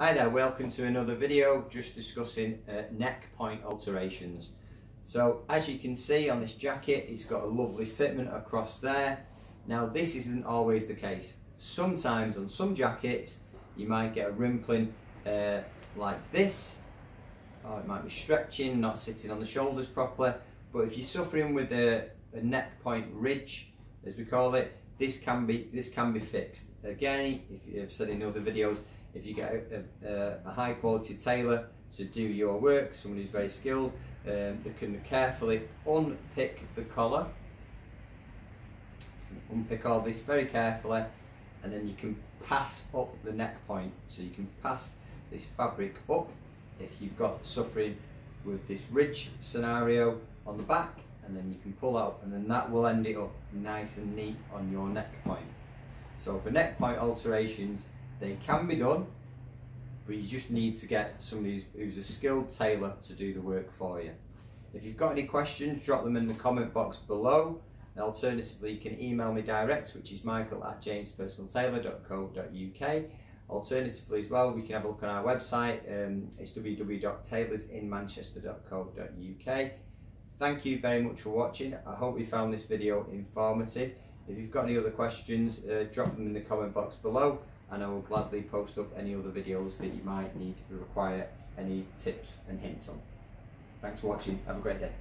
Hi there, welcome to another video just discussing uh, neck point alterations. So as you can see on this jacket it's got a lovely fitment across there. Now this isn't always the case. Sometimes on some jackets you might get a rimpling uh, like this or it might be stretching, not sitting on the shoulders properly but if you're suffering with a, a neck point ridge as we call it this can be this can be fixed. Again, if you've said in other videos, if you get a, a, a, high quality tailor to do your work, someone who's very skilled, um, they can carefully unpick the collar, unpick all this very carefully, and then you can pass up the neck point. So you can pass this fabric up if you've got suffering with this ridge scenario on the back, and then you can pull out, and then that will end it up nice and neat on your neck point. So for neck point alterations, they can be done, but you just need to get somebody who's, who's a skilled tailor to do the work for you. If you've got any questions, drop them in the comment box below. Alternatively, you can email me direct, which is michael at jamespersonaltailor.co.uk. Alternatively, as well, we can have a look on our website. Um, it's www.tailorsinmanchester.co.uk. Thank you very much for watching. I hope you found this video informative. If you've got any other questions, uh, drop them in the comment box below and I will gladly post up any other videos that you might need require any tips and hints on. Thanks for watching. Have a great day.